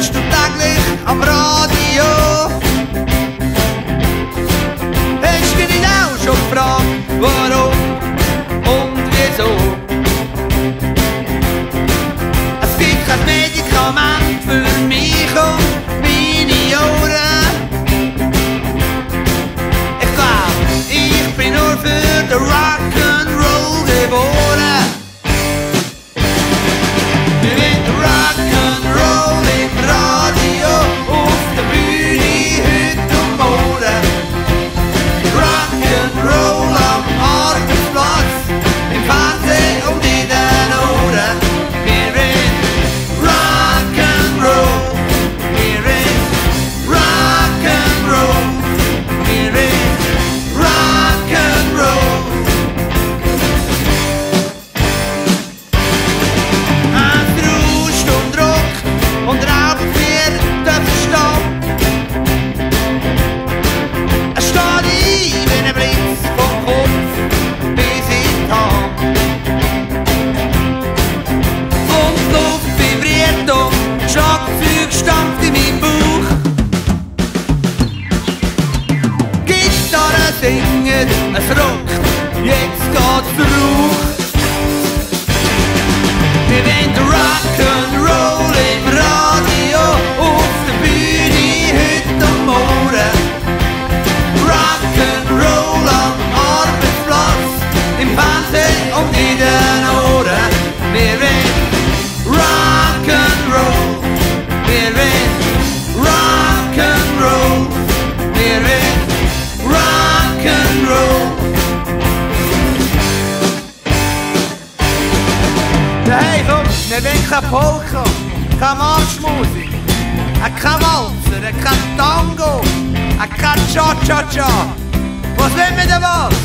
Wiesz tu tak am Radio. przez róg, więc go zrób Wir wollen kein Polka, keine Marschmusik, kein Walzer, kein Tango, kein Cha-Cha-Cha. Was wollen wir denn was?